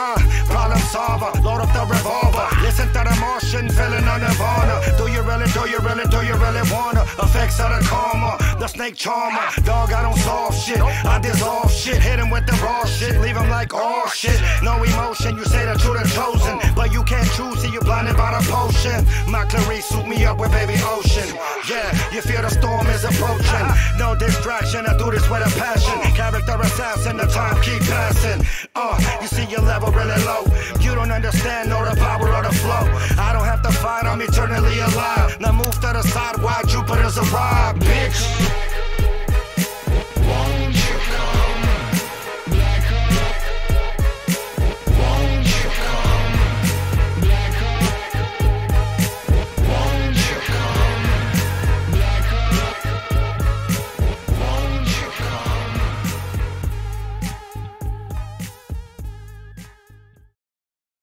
Uh, problem solver, load up the revolver. Listen to the Martian, feeling on Nirvana. Do you really, do you really, do you really wanna? Effects of the karma, the snake charmer. Dog, I don't solve shit, I dissolve shit. Hit him with the raw shit, leave him like, oh shit. No emotion, you say that you're the chosen. But you can't choose, see you blinded by the potion. My Clarice suit me up with baby ocean. Yeah, you feel the storm is approaching. No distraction, I do this with a passion. Character assassin, the time keep passing. Uh, you see your level really low. You don't understand nor the power of the flow. I don't have to fight, I'm eternally alive. Now move to the side why Jupiter's arrived.